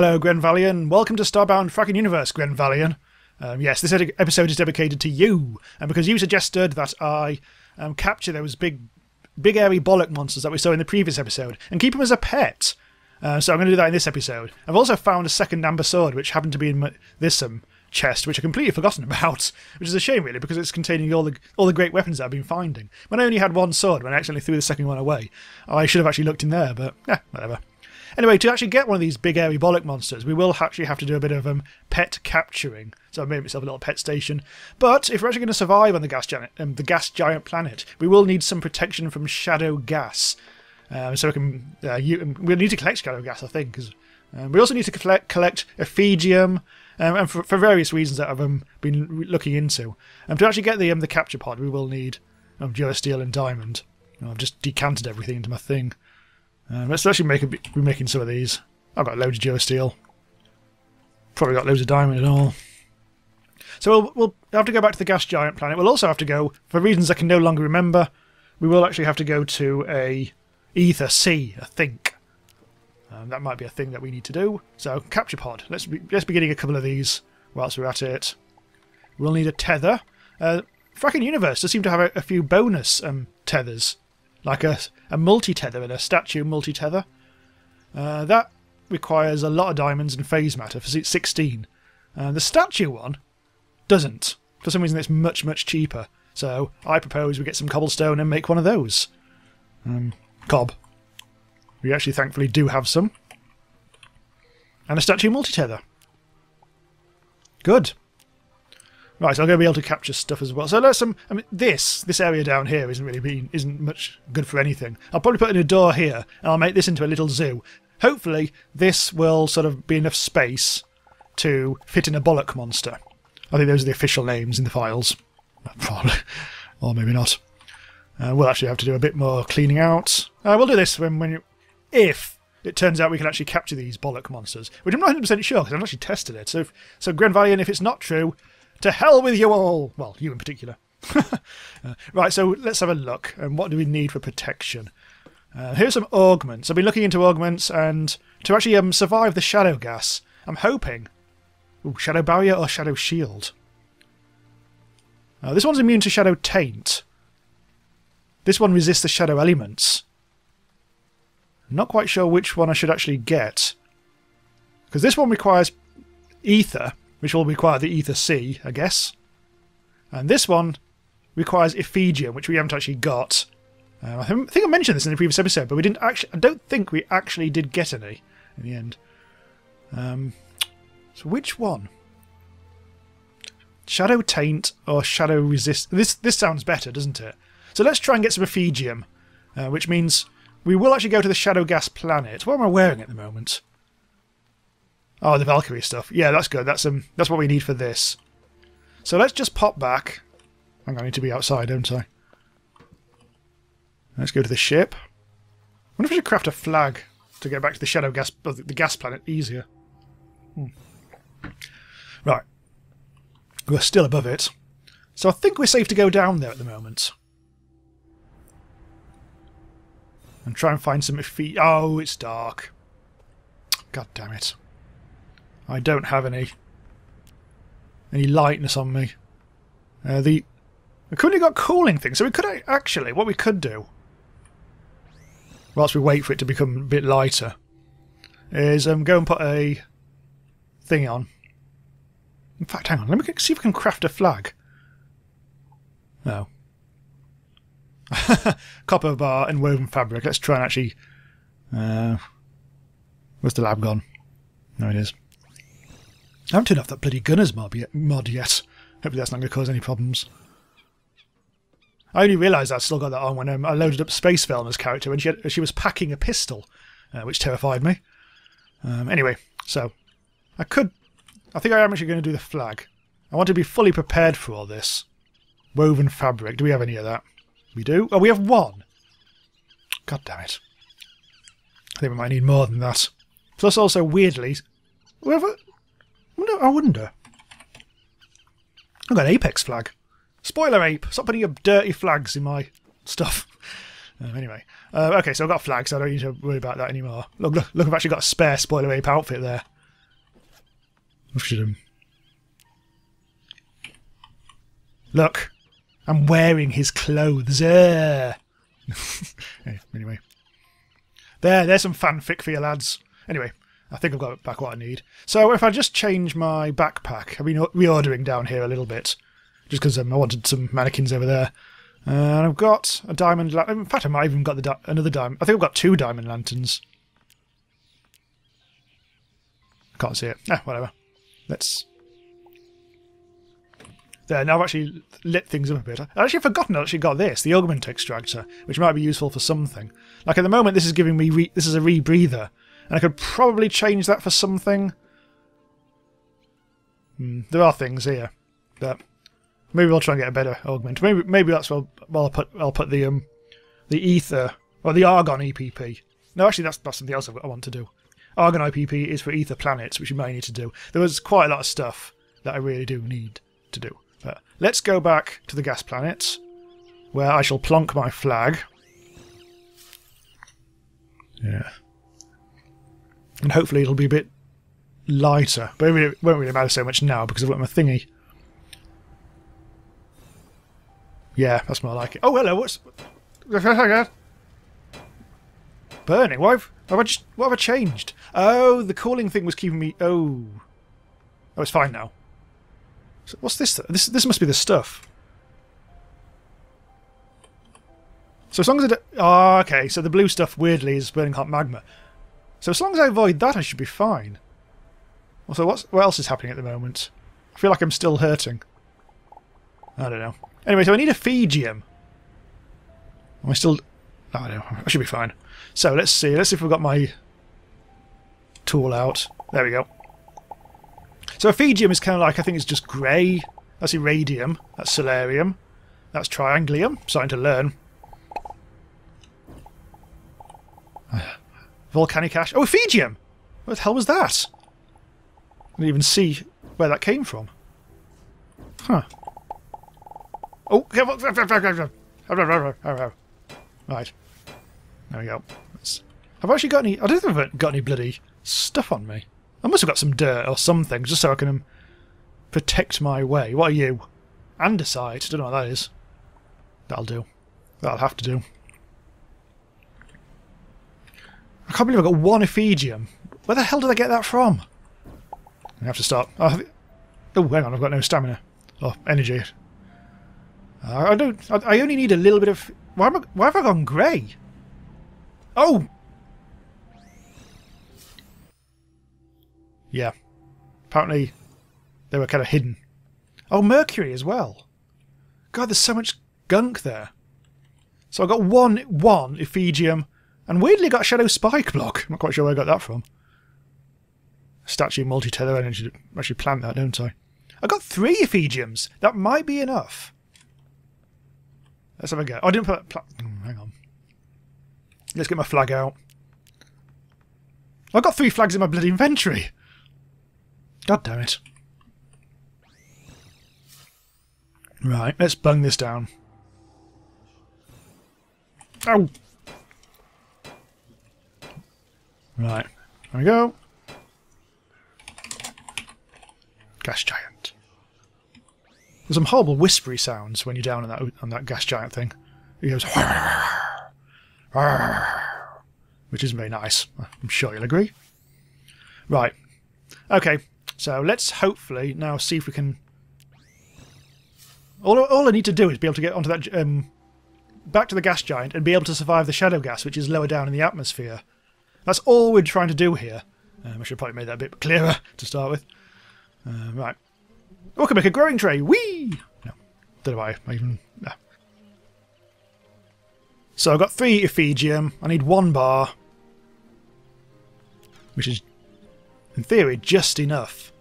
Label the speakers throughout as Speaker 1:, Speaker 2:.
Speaker 1: Hello, Gwen Valian. Welcome to Starbound Frackin' Universe, Gwen Valian. Um, yes, this episode is dedicated to you, and because you suggested that I um, capture those big, big airy bollock monsters that we saw in the previous episode and keep them as a pet. Uh, so I'm going to do that in this episode. I've also found a second amber sword, which happened to be in my, this um, chest, which I've completely forgotten about, which is a shame, really, because it's containing all the all the great weapons that I've been finding. When I only had one sword, when I accidentally threw the second one away, I should have actually looked in there, but yeah, whatever. Anyway, to actually get one of these big airy bollock monsters, we will actually have to do a bit of um, pet capturing. So I've made myself a little pet station. But if we're actually going to survive on the gas giant, um, the gas giant planet, we will need some protection from shadow gas. Um, so we can uh, we'll need to collect shadow gas, I think. Cause, um, we also need to collect, collect Effigium, um, and for, for, various reasons that I've um, been looking into. Um, to actually get the um, the capture pod, we will need um, Geosteel and Diamond. I've just decanted everything into my thing. Um, let's actually make a, be making some of these. I've got loads of Geosteel. Probably got loads of Diamond and all. So we'll, we'll have to go back to the gas giant planet. We'll also have to go, for reasons I can no longer remember, we will actually have to go to a Ether Sea, I think. Um, that might be a thing that we need to do. So, capture pod. Let's be, let's be getting a couple of these whilst we're at it. We'll need a tether. Uh, Frackin' Universe does seem to have a, a few bonus um, tethers, like a, a multi tether and a statue multi tether. Uh, that requires a lot of diamonds and phase matter for 16. Uh, the statue one doesn't. For some reason, it's much, much cheaper. So I propose we get some cobblestone and make one of those. Um, cob. We actually thankfully do have some. And a statue multi-tether. Good. Right, so I'm going to be able to capture stuff as well. So let's some. I mean, this this area down here isn't really being isn't much good for anything. I'll probably put in a door here, and I'll make this into a little zoo. Hopefully, this will sort of be enough space to fit in a bollock monster. I think those are the official names in the files, probably, or maybe not. Uh, we'll actually have to do a bit more cleaning out. Uh, we'll do this when when you, if it turns out we can actually capture these bollock monsters, which I'm not 100% sure because I've actually tested it. So, if, so Grenvalian, if it's not true, to hell with you all. Well, you in particular. uh, right, so let's have a look. And what do we need for protection? Uh, here's some augments. I've been looking into augments, and to actually um, survive the shadow gas, I'm hoping. Ooh, shadow barrier or shadow shield. Uh, this one's immune to shadow taint. This one resists the shadow elements. Not quite sure which one I should actually get. Because this one requires ether, which will require the ether C, I guess. And this one requires Effigium, which we haven't actually got. Uh, I think I mentioned this in the previous episode, but we didn't actually. I don't think we actually did get any in the end. Um, so which one? Shadow Taint or Shadow Resist? This this sounds better, doesn't it? So let's try and get some Effigium, uh, which means we will actually go to the Shadow Gas planet. What am I wearing at the moment? Oh, the Valkyrie stuff. Yeah, that's good. That's um, that's what we need for this. So let's just pop back. I'm going to need to be outside, don't I? Let's go to the ship. I wonder if we should craft a flag to get back to the Shadow Gas, the gas planet easier. Hmm. Right. We're still above it. So I think we're safe to go down there at the moment. And try and find some feet. Oh, it's dark. God damn it. I don't have any any lightness on me. Uh, the we currently got cooling things, so we could actually what we could do, whilst we wait for it to become a bit lighter, is um, go and put a thing on. In fact, hang on, let me see if we can craft a flag. No. Copper bar and woven fabric. Let's try and actually. Uh, where's the lab gone? No, it is. I haven't turned off that bloody Gunners mod yet. Mod yet. Hopefully that's not going to cause any problems. I only realised I'd still got that on when um, I loaded up Space Velma's character and she, had, she was packing a pistol, uh, which terrified me. Um, anyway, so I could. I think I am actually going to do the flag. I want to be fully prepared for all this. Woven fabric. Do we have any of that? We do. Oh, we have one. God damn it. I think we might need more than that. Plus, also weirdly, whoever wonder, I wonder. I've got an Apex flag. Spoiler ape, stop putting your dirty flags in my stuff. Uh, anyway, uh, okay, so I've got flags, so I don't need to worry about that anymore. Look, look, look, I've actually got a spare spoiler ape outfit there. should have. Look, I'm wearing his clothes. Uh. anyway, there, there's some fanfic for you lads. Anyway, I think I've got back what I need. So if I just change my backpack, I've been reordering down here a little bit, just because um, I wanted some mannequins over there. Uh, and I've got a diamond. La- in fact, I might even got the di- another diamond. I think I've got two diamond lanterns. Can't see it. Ah, whatever. Let's. There, now I've actually lit things up a bit. I've actually forgotten I actually got this, the augment extractor, which might be useful for something. Like at the moment, this is giving me this is a rebreather, and I could probably change that for something. Hmm, there are things here, but maybe I'll try and get a better augment. Maybe maybe that's well. Well, I'll put I'll put the um the ether or the argon EPP. No, actually, that's that's something else I want to do. Argon IPP is for ether planets, which you may need to do. There was quite a lot of stuff that I really do need to do. But let's go back to the gas planets, where I shall plonk my flag. Yeah. And hopefully it'll be a bit lighter. But it won't really matter so much now because I've got my thingy. Yeah, that's more like it. Oh, hello, what's... Burning? Why have, have I just... What have I changed? Oh, the cooling thing was keeping me... Oh. Oh, it's fine now. So what's this? This this must be the stuff. So as long as it... Oh, okay. So the blue stuff, weirdly, is burning hot magma. So as long as I avoid that, I should be fine. Also, what's, what else is happening at the moment? I feel like I'm still hurting. I don't know. Anyway, so I need effigium. Am I still... Oh, I don't know. I should be fine. So, let's see. Let's see if we've got my tool out. There we go. So effigium is kind of like, I think it's just grey. That's Irradium. That's Solarium. That's Trianglium. Starting to learn. Volcanic ash. Oh, Phegium! What the hell was that? I didn't even see where that came from. Huh. Oh, right. There we go. Let's, have I actually got any... I don't think I've got any bloody stuff on me. I must have got some dirt or something, just so I can um, protect my way. What are you? Andesite. Don't know what that is. That'll do. That'll have to do. I can't believe I got one Effigium. Where the hell did I get that from? I have to stop. Oh, oh hang on, I've got no stamina. Oh, energy. Uh, I don't. I, I, only need a little bit of. Why, am I, why have I gone grey? Oh! Yeah. Apparently, they were kind of hidden. Oh, Mercury as well. God, there's so much gunk there. So I got one, one Effigium, and weirdly got Shadow Spike Block. I'm not quite sure where I got that from. Statue multi-tether energy. Should plant that, don't I? I got three Effigiums. That might be enough. Let's have a go. Oh, I didn't put... Hmm, hang on. Let's get my flag out. I've got three flags in my bloody inventory. God damn it. Right, let's bung this down. Oh! Right, there we go. Gas giant. There's some horrible whispery sounds when you're down on that on that gas giant thing. It goes which isn't very nice. I'm sure you'll agree. Right. Okay, so let's hopefully now see if we can... All, all I need to do is be able to get onto that... Um, back to the gas giant and be able to survive the shadow gas, which is lower down in the atmosphere. That's all we're trying to do here. Um, I should probably make that a bit clearer to start with. Uh, right. Oh, I can make a growing tray! Whee! No. Don't know why I even... No. So I've got three Effigium. I need one bar. Which is in theory, just enough.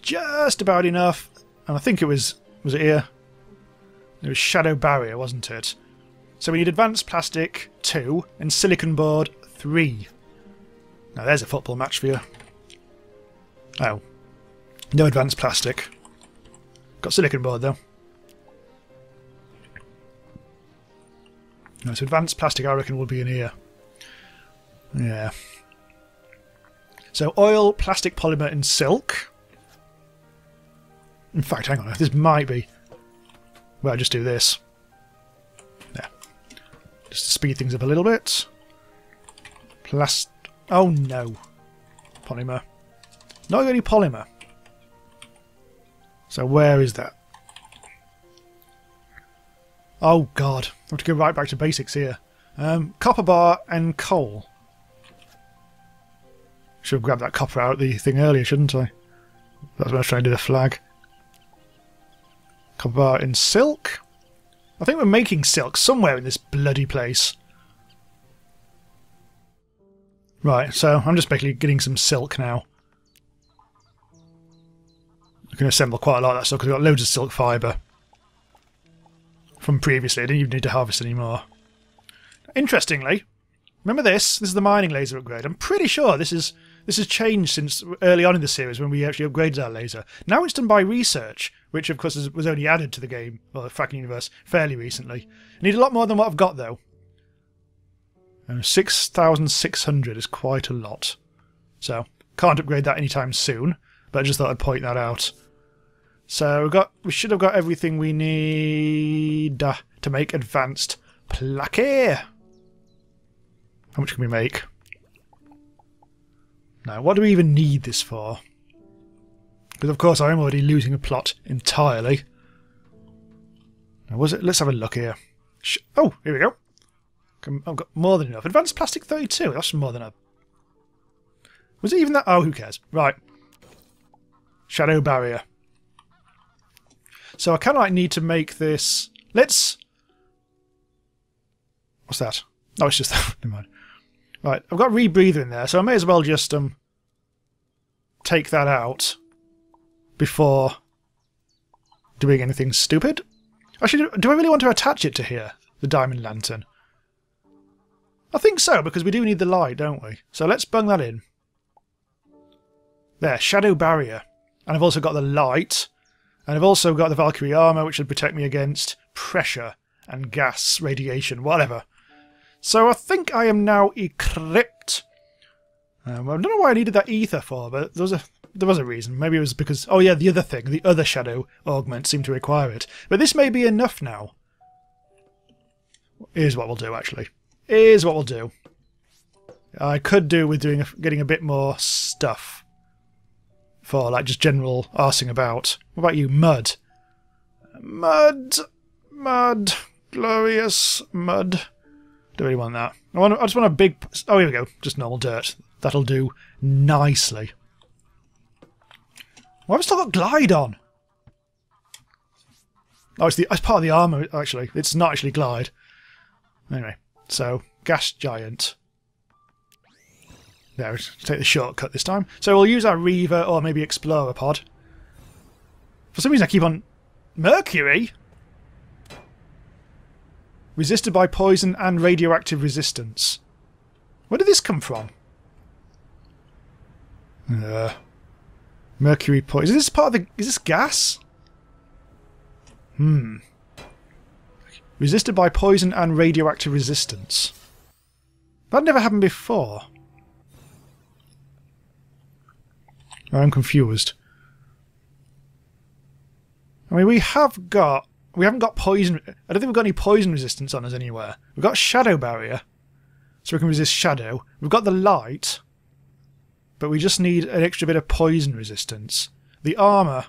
Speaker 1: Just about enough. And I think it was... Was it here? It was Shadow Barrier, wasn't it? So we need Advanced Plastic 2 and Silicon Board 3. Now there's a football match for you. Oh. No Advanced Plastic. Got Silicon Board though. No, so Advanced Plastic I reckon will be in here. Yeah. So oil, plastic polymer, and silk. In fact, hang on, this might be... Well, I'll just do this. Yeah. Just to speed things up a little bit. Plast... Oh no. Polymer. Not any polymer. So where is that? Oh god, I have to go right back to basics here. Um, copper bar and coal. Should have grabbed that copper out of the thing earlier, shouldn't I? That's when I was trying to do the flag. Copper bar in silk. I think we're making silk somewhere in this bloody place. Right, so I'm just basically getting some silk now. I can assemble quite a lot of that stuff because I've got loads of silk fibre. From previously, I didn't even need to harvest anymore. Interestingly, remember this? This is the mining laser upgrade. I'm pretty sure this is this has changed since early on in the series when we actually upgraded our laser. Now it's done by research, which of course was only added to the game, or the Frackin' Universe, fairly recently. I need a lot more than what I've got though. 6,600 is quite a lot. So, can't upgrade that anytime soon, but I just thought I'd point that out. So we got we should have got everything we need uh, to make advanced plaque. How much can we make? Now, what do we even need this for? Because of course I'm already losing a plot entirely. Now, was it? Let's have a look here. oh, here we go. I've got more than enough. Advanced plastic 32. That's more than enough. Was it even that? Oh, who cares? Right. Shadow barrier. So I kind of like need to make this. Let's. What's that? Oh, it's just that. Never mind. Right, I've got rebreather in there, so I may as well just um take that out before doing anything stupid. Actually, do I really want to attach it to here, the diamond lantern? I think so, because we do need the light, don't we? So let's bung that in. There, shadow barrier. And I've also got the light. And I've also got the Valkyrie armour, which should protect me against pressure and gas, radiation, whatever. So I think I am now equipped. Um, I don't know why I needed that ether for, but there was a there was a reason. Maybe it was because oh yeah, the other thing, the other shadow augment seemed to require it. But this may be enough now. Here's what we'll do actually. Here's what we'll do. I could do with doing getting a bit more stuff for like just general arsing about. What about you, mud? Mud, mud, glorious mud. Don't really want that. I, want, I just want a big... Oh, here we go. Just normal dirt. That'll do nicely. Why have I still got glide on? Oh, it's, the, it's part of the armour, actually. It's not actually glide. Anyway, so, gas giant. There, take the shortcut this time. So we'll use our Reaver or maybe Explorer pod. For some reason I keep on... Mercury? Resisted by poison and radioactive resistance. Where did this come from? Uh, mercury poison. Is this part of the... Is this gas? Hmm. Resisted by poison and radioactive resistance. That never happened before. I'm confused. I mean, we have got we haven't got poison. I don't think we've got any poison resistance on us anywhere. We've got shadow barrier, so we can resist shadow. We've got the light, but we just need an extra bit of poison resistance. The armour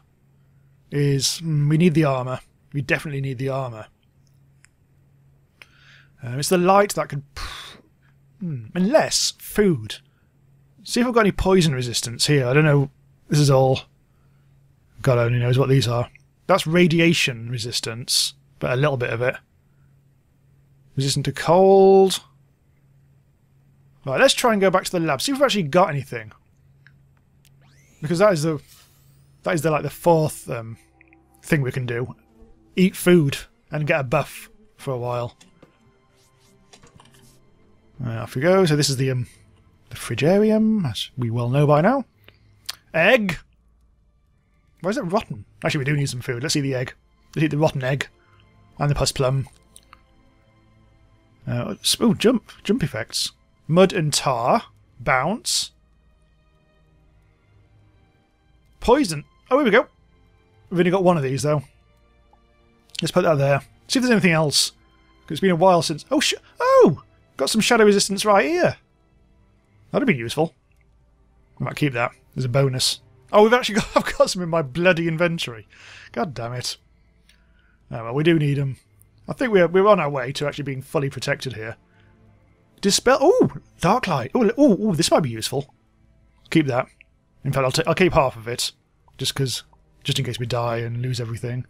Speaker 1: is... Mm, we need the armour. We definitely need the armour. Um, it's the light that could... Hmm, unless food. See if I've got any poison resistance here. I don't know. This is all... God only knows what these are. That's radiation resistance, but a little bit of it. Resistant to cold. Right, let's try and go back to the lab. See if we've actually got anything. Because that is the that is the like the fourth um, thing we can do. Eat food and get a buff for a while. Off we go. So this is the um, the frigarium, as we well know by now. Egg. Why is it rotten? Actually, we do need some food. Let's eat the egg. Let's eat the rotten egg. And the pus plum. Uh, oh, jump. Jump effects. Mud and tar. Bounce. Poison. Oh, here we go. we've only got one of these though. Let's put that there. See if there's anything else. 'Cause it's been a while since. Oh, sh- oh, got some shadow resistance right here. That'd be useful. I might keep that as a bonus. Oh, we've actually got. I've got some in my bloody inventory. God damn it. Oh well, we do need them. I think we're we're on our way to actually being fully protected here. Dispel. Oh, dark light. Oh, oh, this might be useful. Keep that. In fact, I'll I'll keep half of it, just because, just in case we die and lose everything.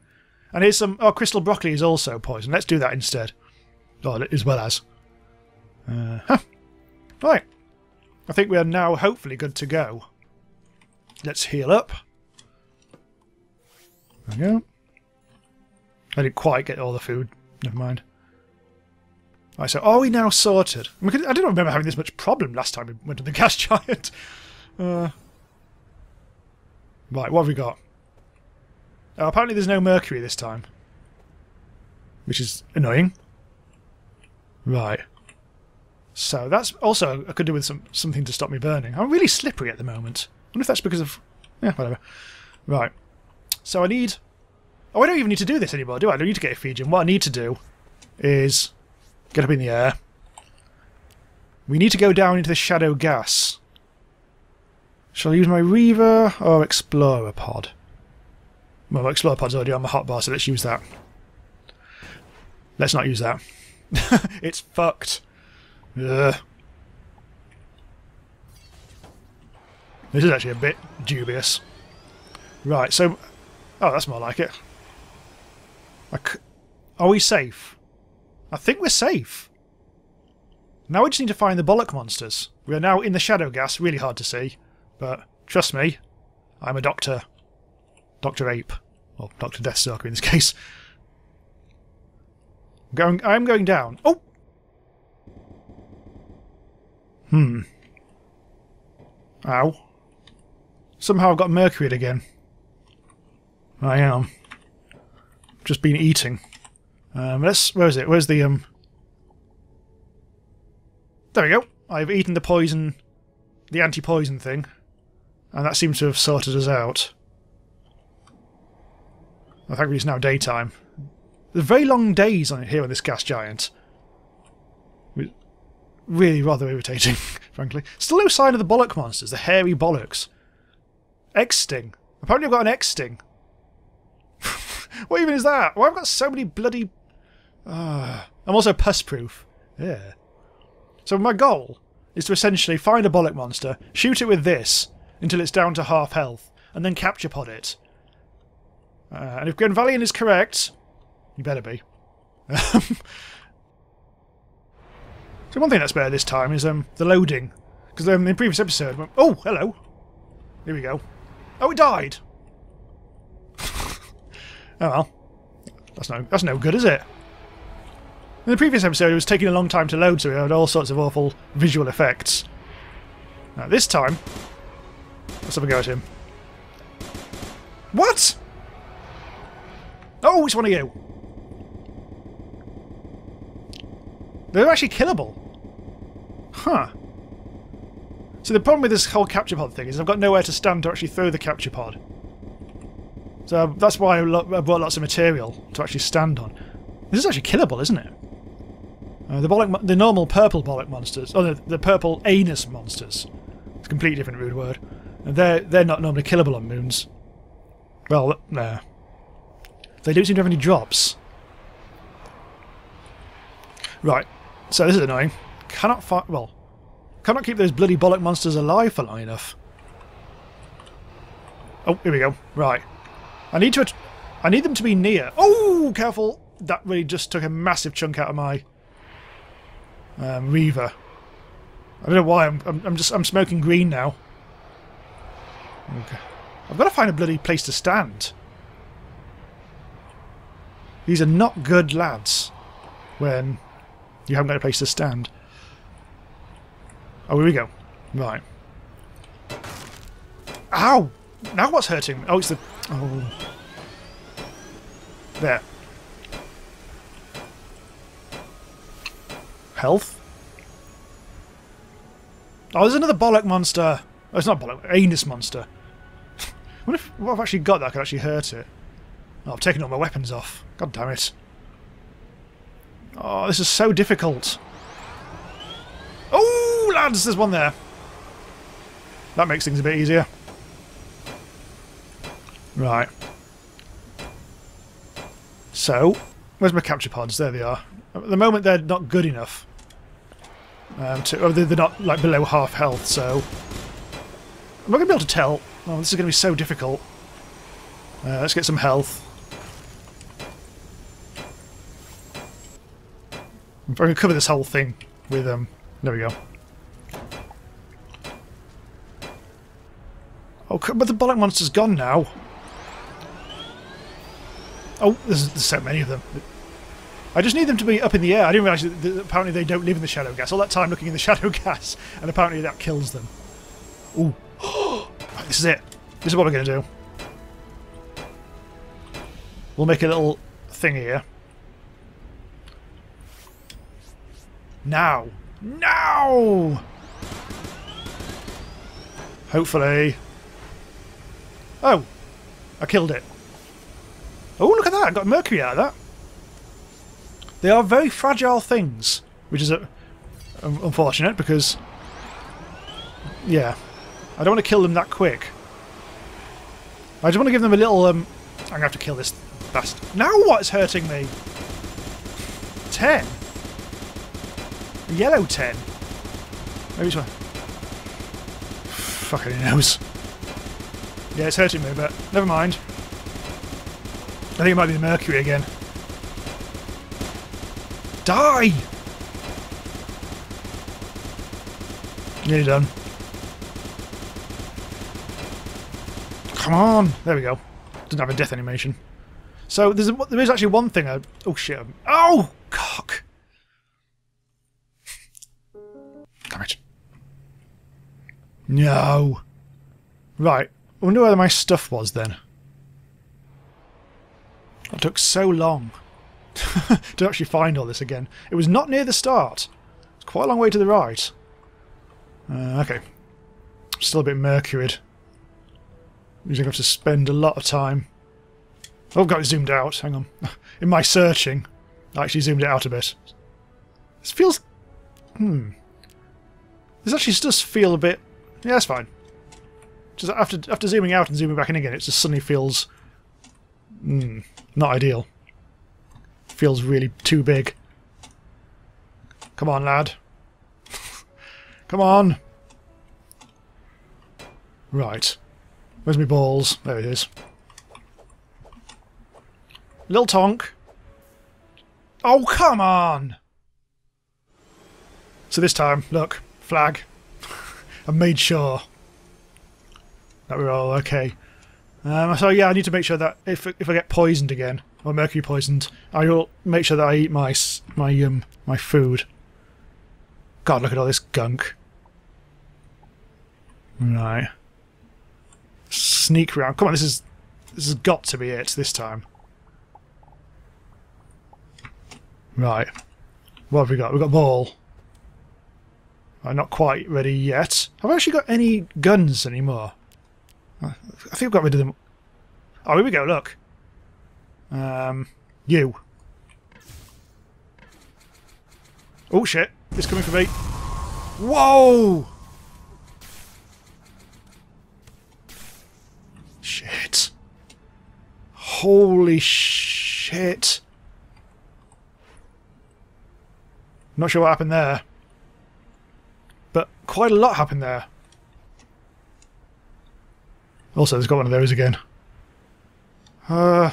Speaker 1: And here's some. Oh, crystal broccoli is also poison. Let's do that instead. Oh, as well as. Uh, huh. Right. I think we are now hopefully good to go. Let's heal up. There we go. I didn't quite get all the food. Never mind. Right, so are we now sorted? I, mean, I didn't remember having this much problem last time we went to the gas giant. Uh, right, what have we got? Oh, apparently there's no mercury this time. Which is annoying. Right. So that's also I could do with some something to stop me burning. I'm really slippery at the moment. I wonder if that's because of yeah, whatever. Right. So I need Oh I don't even need to do this anymore, do I? I don't need to get a Ephesian. What I need to do is get up in the air. We need to go down into the shadow gas. Shall I use my Reaver or Explorer pod? Well, my Explorer pod's already on my hotbar, so let's use that. Let's not use that. it's fucked. Ugh. This is actually a bit dubious. Right, so... Oh, that's more like it. Are we safe? I think we're safe. Now we just need to find the bollock monsters. We are now in the shadow gas, really hard to see. But trust me, I'm a doctor. Dr. Ape. Or Dr. Deathstalker in this case. I'm going, I'm going down. Oh! Hmm. Ow. Somehow I've got mercury again. I am. Just been eating. Um, let's. Where is it? Where's the um? There we go. I've eaten the poison, the anti-poison thing, and that seems to have sorted us out. I think it's now daytime. There's very long days on here on this gas giant. Really rather irritating, frankly. Still no sign of the bollock monsters, the hairy bollocks. X-Sting. Apparently I've got an X-Sting. what even is that? Why have I got so many bloody... Uh, I'm also pus-proof. Yeah. So my goal is to essentially find a bollock monster, shoot it with this until it's down to half health, and then capture pod it. Uh, and if Grenvalian is correct, you better be. So one thing that's better this time is um, the loading. Because um, in the previous episode... Oh, hello. Here we go. Oh, it died. oh well. That's no, that's no good, is it? In the previous episode, it was taking a long time to load, so we had all sorts of awful visual effects. Now, this time... Let's have a go at him. What? Oh, it's one of you. They're actually killable. Huh. So the problem with this whole capture pod thing is I've got nowhere to stand to actually throw the capture pod. So that's why I brought lots of material to actually stand on. This is actually killable, isn't it? Uh, the bollock, the normal purple bollock monsters, or the, the purple anus monsters. It's a completely different rude word. And they're they're not normally killable on moons. Well, no. They don't seem to have any drops. Right. So this is annoying. Cannot find. Well, cannot keep those bloody bollock monsters alive for long enough. Oh, here we go. Right. I need to. I need them to be near. Oh, careful! That really just took a massive chunk out of my um, Reaver. I don't know why. I'm. I'm, I'm just. I'm smoking green now. Okay. I've got to find a bloody place to stand. These are not good lads. When you haven't got a place to stand. Oh, here we go. Right. Ow! Now what's hurting me? Oh, it's the... Oh. There. Health? Oh, there's another bollock monster. Oh, it's not bollock. Anus monster. what if what I've actually got that could actually hurt it? Oh, I've taken all my weapons off. God damn it. Oh, this is so difficult. Oh, lads, there's one there. That makes things a bit easier. Right. So, where's my capture pods? There they are. At the moment, they're not good enough. Um, to, or they're not like below half health, so I'm not going to be able to tell. Oh, this is going to be so difficult. Uh, let's get some health. I'm going to cover this whole thing with um. There we go. Oh, but the bollock monster's gone now. Oh, there's, so many of them. I just need them to be up in the air. I didn't realise that, apparently they don't live in the shadow gas. All that time looking in the shadow gas, and apparently that kills them. Ooh. this is it. This is what we're going to do. We'll make a little thing here. Now. Now! Hopefully. Oh! I killed it. Oh, look at that! I got mercury out of that. They are very fragile things, which is a, um, unfortunate because, yeah, I don't want to kill them that quick. I just want to give them a little. Um, I'm gonna have to kill this bastard. Now what's hurting me? Ten. Yellow ten. Maybe it's one. Fucking knows. Yeah, it's hurting me, but never mind. I think it might be the mercury again. Die! Nearly done. Come on! There we go. Didn't have a death animation. So there's a, there is actually one thing I... Oh shit. Oh! Cock! Damn it. No! Right. I wonder where my stuff was then. It took so long to actually find all this again. It was not near the start. It's quite a long way to the right. Uh, okay. Still a bit mercuried. Means I have to spend a lot of time. Oh, got it zoomed out. Hang on. In my searching, I actually zoomed it out a bit. This feels... Hmm. This actually does feel a bit... Yeah, it's fine. Just after after zooming out and zooming back in again, it just suddenly feels... Hmm. Not ideal. Feels really too big. Come on, lad. Come on. Right. Where's my balls? There it is. Little Tonk. Oh, come on! So this time, look, flag. I made sure that we're all okay. Um, so yeah, I need to make sure that if if I get poisoned again or mercury poisoned, I will make sure that I eat my my um my food. God, look at all this gunk. Right. Sneak around. Come on, this is this has got to be it this time. Right. What have we got? We've got ball. I'm not quite ready yet. Have I actually got any guns anymore? I think I've got rid of them. Oh, here we go, look. Um, you. Oh, shit. It's coming for me. Whoa! Shit. Holy shit. Not sure what happened there. But quite a lot happened there. Also, there's got one of those again. Uh,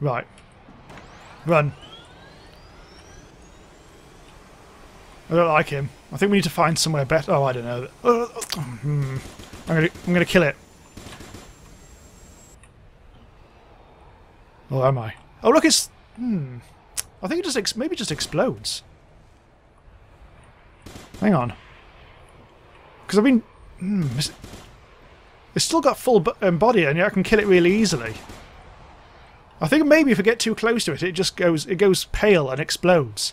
Speaker 1: right. Run. I don't like him. I think we need to find somewhere better. Oh, I don't know. Uh, hmm. I'm gonna, I'm gonna kill it. Oh, am I? Oh, look, it's. Hmm. I think it just maybe just explodes. Hang on. Because I've been. Hmm. It's still got full um, body and I can kill it really easily. I think maybe if I get too close to it, it just goes it goes pale and explodes.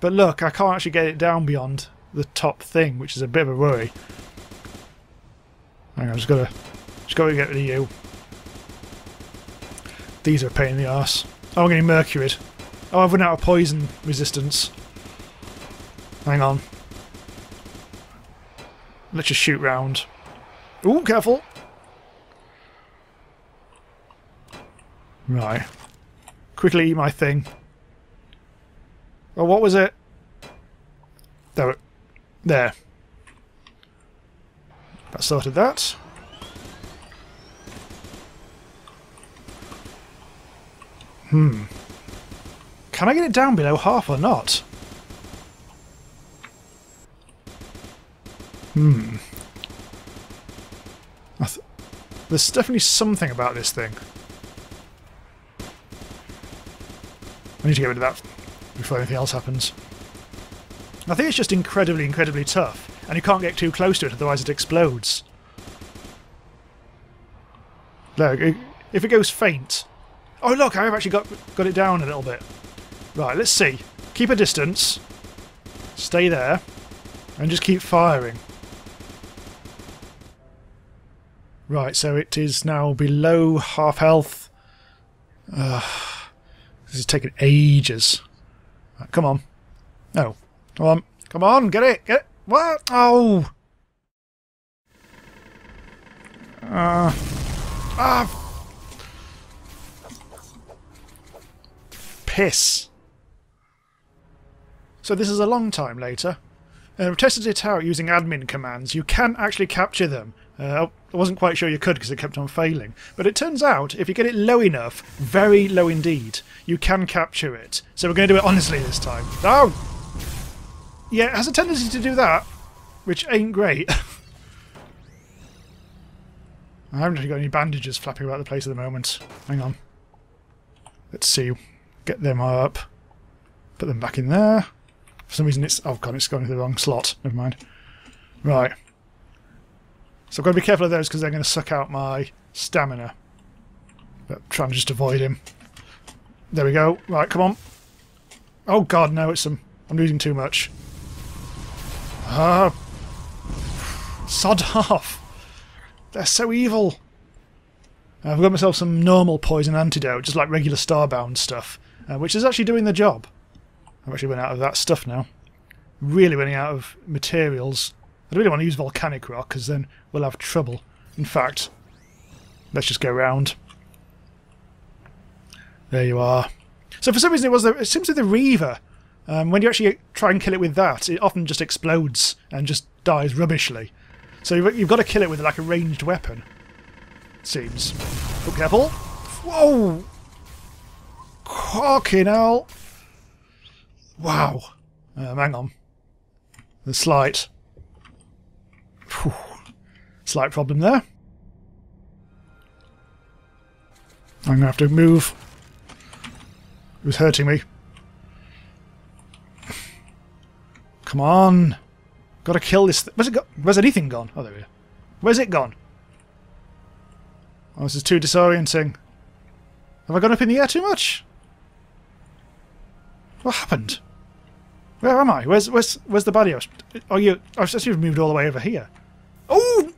Speaker 1: But look, I can't actually get it down beyond the top thing, which is a bit of a worry. Hang on, just gotta just gotta get rid of you. These are a pain in the arse. Oh, I'm getting mercury. Oh, I've run out of poison resistance. Hang on. Let's just shoot round. Ooh, careful! Right. Quickly eat my thing. Oh, what was it? There. There. That sorted that. Hmm. Can I get it down below half or not? Hmm. Th there's definitely something about this thing. I need to get rid of that before anything else happens. I think it's just incredibly, incredibly tough, and you can't get too close to it, otherwise it explodes. Look, if it goes faint... Oh look, I've actually got, got it down a little bit. Right, let's see. Keep a distance. Stay there. And just keep firing. Right, so it is now below half health. This is taking ages. Right, come on. No. Come on. Come on, get it. Get it. What? Oh! Uh, ah! Piss. So this is a long time later. I've tested it out using admin commands. You can actually capture them, uh, I wasn't quite sure you could because it kept on failing. But it turns out, if you get it low enough, very low indeed, you can capture it. So we're going to do it honestly this time. Oh! Yeah, it has a tendency to do that, which ain't great. I haven't really got any bandages flapping about the place at the moment. Hang on. Let's see. Get them up. Put them back in there. For some reason it's... Oh god, it's gone to the wrong slot. Never mind. Right. So I've got to be careful of those because they're going to suck out my stamina. But try and just avoid him. There we go. Right, come on. Oh god, no, it's some... I'm losing too much. Ah. Sod off. They're so evil. I've got myself some normal poison antidote, just like regular starbound stuff, uh, which is actually doing the job. I've actually run out of that stuff now. Really running out of materials I really want to use volcanic rock because then we'll have trouble. In fact, let's just go round. There you are. So for some reason it was the, it seems to be the Reaver. Um, when you actually try and kill it with that, it often just explodes and just dies rubbishly. So you've, you've got to kill it with like a ranged weapon. Seems. Be careful. Whoa! Fucking hell! Wow. Um, hang on. The slight Whew. Slight problem there. I'm going to have to move. It was hurting me. Come on. Got to kill this. Where's it go? Where's anything gone? Oh, there we are. Where's it gone? Oh, this is too disorienting. Have I gone up in the air too much? What happened? Where am I? Where's where's where's the body? Oh, you. I was you've moved all the way over here. Oh!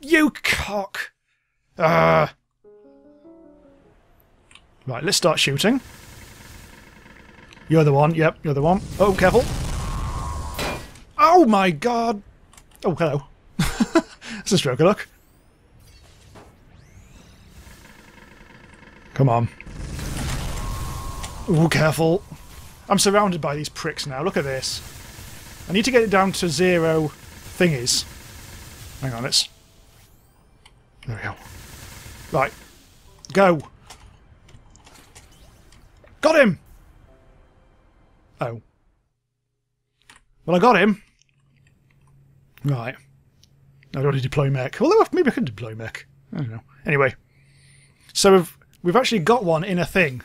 Speaker 1: You cock! Uh. Right, let's start shooting. You're the one. Yep, you're the one. Oh, careful. Oh my god! Oh, hello. It's a stroke of luck. Come on. Oh, careful. I'm surrounded by these pricks now. Look at this. I need to get it down to zero thingies. Hang on, let's... There we go. Right. Go! Got him! Oh. Well, I got him. Right. I don't want to deploy mech. Although maybe I could deploy mech. I don't know. Anyway. So we've, we've actually got one in a thing.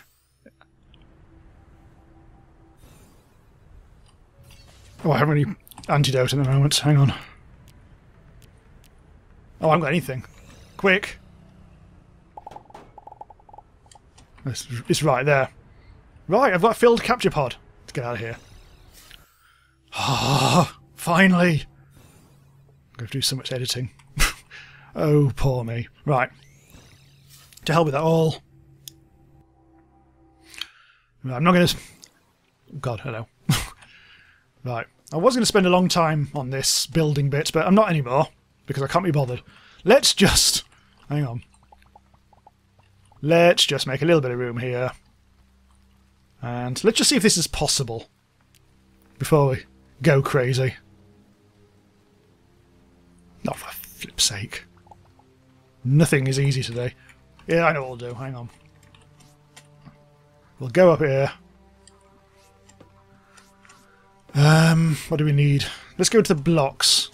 Speaker 1: Oh, I haven't any antidote at the moment. Hang on. Oh, I haven't got anything. Quick! It's, it's right there. Right, I've got a filled capture pod. Let's get out of here. Ah, finally! I'm going to do so much editing. oh, poor me. Right. To hell with that all. I'm not going to... God, hello. Right. I was going to spend a long time on this building bit, but I'm not anymore, because I can't be bothered. Let's just... Hang on. Let's just make a little bit of room here. And let's just see if this is possible before we go crazy. Not for flip's sake. Nothing is easy today. Yeah, I know what we'll do. Hang on. We'll go up here. Um, what do we need? Let's go to the blocks.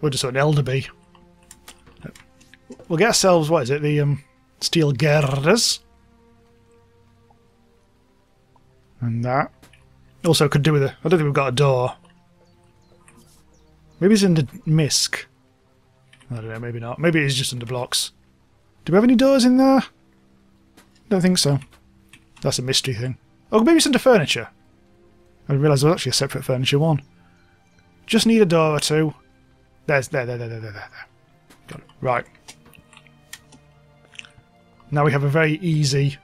Speaker 1: We'll just an Elderby. We'll get ourselves, what is it, the um, steel girders. And that. Also could do with a... I don't think we've got a door. Maybe it's in the Misc. I don't know, maybe not. Maybe it is just under blocks. Do we have any doors in there? Don't think so. That's a mystery thing. Oh, maybe it's under furniture. I didn't realise there was actually a separate furniture one. Just need a door or two. There's there, there, there, there, there, there. Got it. Right. Now we have a very easy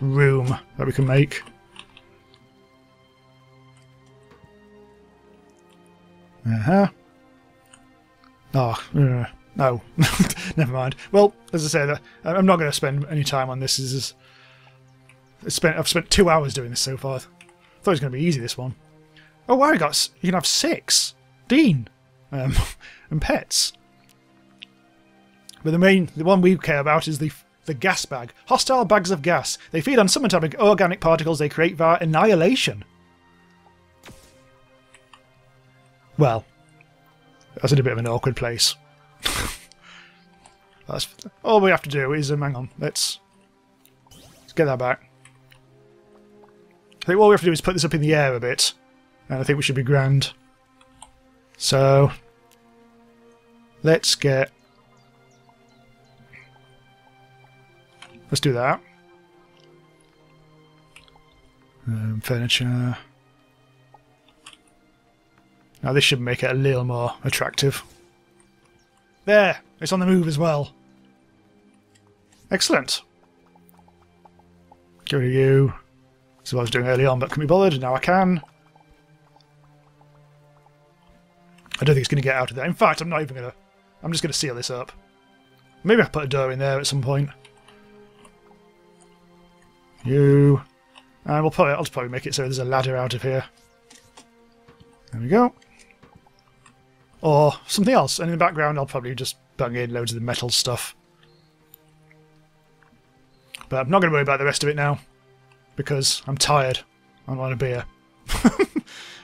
Speaker 1: room that we can make. Uh-huh. Oh, uh, no. Never mind. Well, as I said, uh, I'm not going to spend any time on this. This is... I've spent two hours doing this so far. Thought it was going to be easy, this one. Oh, wow, you, got, you can have six. Dean. Um, and pets. But the main, the one we care about is the the gas bag. Hostile bags of gas. They feed on subatomic organic particles they create via annihilation. Well, that's in a bit of an awkward place. that's all we have to do is um, hang on. Let's let's get that back. Think all we have to do is put this up in the air a bit, and I think we should be grand. So let's get let's do that. Um, furniture. Now this should make it a little more attractive. There! It's on the move as well. Excellent. Rid of you. Is what I was doing early on, but can be bothered. Now I can. I don't think it's going to get out of there. In fact, I'm not even going to... I'm just going to seal this up. Maybe I'll put a door in there at some point. You. And we'll probably, I'll just probably make it so there's a ladder out of here. There we go or something else. And in the background, I'll probably just bung in loads of the metal stuff. But I'm not going to worry about the rest of it now because I'm tired. I want a beer.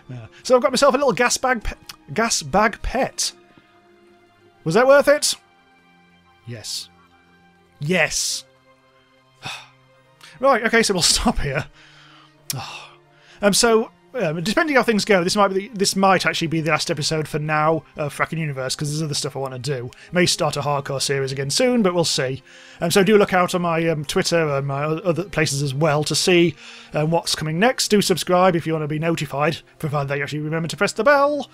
Speaker 1: yeah. So I've got myself a little gas bag, gas bag pet. Was that worth it? Yes. Yes. right. Okay. So we'll stop here. Um. So um, depending how things go, this might be the, this might actually be the last episode for now of Frackin' Universe because there's other stuff I want to do. May start a hardcore series again soon, but we'll see. Um, so do look out on my um, Twitter and my other places as well to see um, what's coming next. Do subscribe if you want to be notified, provided that you actually remember to press the bell.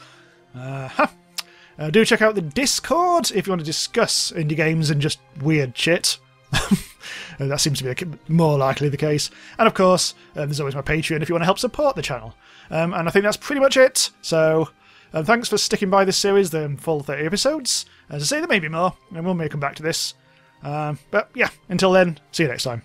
Speaker 1: Uh-huh. Uh, do check out the Discord if you want to discuss indie games and just weird shit. that seems to be more likely the case. And of course, uh, there's always my Patreon if you want to help support the channel. Um, and I think that's pretty much it. So um, thanks for sticking by this series, the full 30 episodes. As I say, there may be more, and we'll may come back to this. Um, but yeah, until then, see you next time.